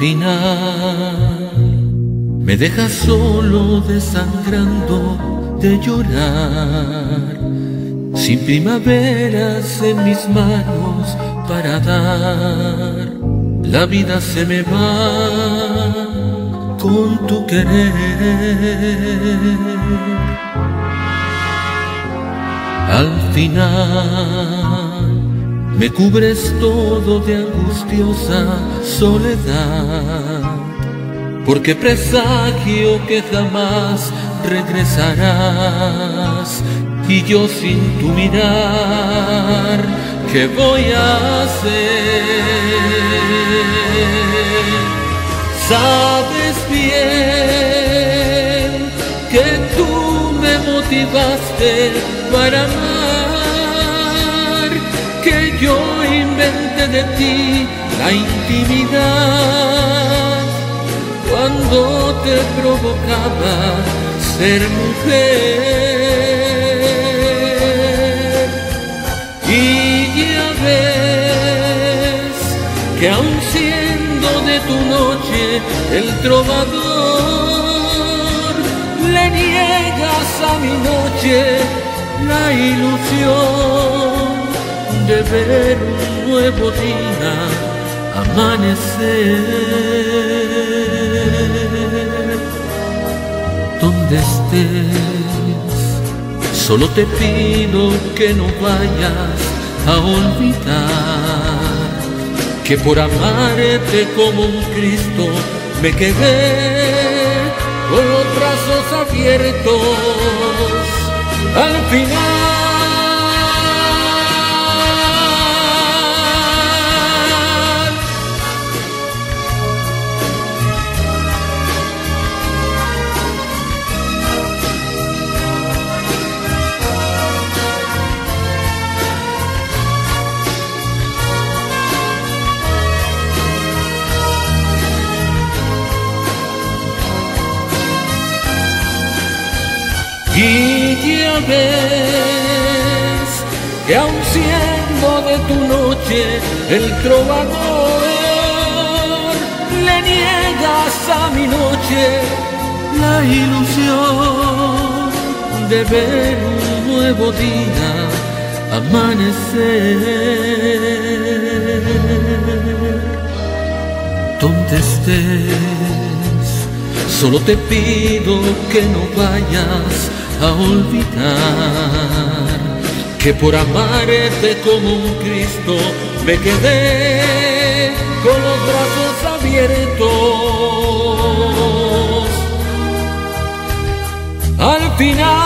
final me dejas solo desangrando de llorar, sin primaveras en mis manos para dar. La vida se me va con tu querer. Al final me cubres todo de angustiosa soledad porque presagio que jamás regresarás y yo sin tu mirar, ¿qué voy a hacer? Sabes bien que tú me motivaste para amar, de ti la intimidad cuando te provocaba ser mujer. Y ya ves que aun siendo de tu noche el trovador, le niegas a mi noche la ilusión de ver nuevo día amanecer. Donde estés, solo te pido que no vayas a olvidar que por amarte como un Cristo me quedé con los brazos abiertos al final. Y ya ves que aun siendo de tu noche el trovador, le niegas a mi noche la ilusión de ver un nuevo día amanecer. Donde estés, solo te pido que no vayas a olvidar que por amarte como un Cristo me quedé con los brazos abiertos. Al final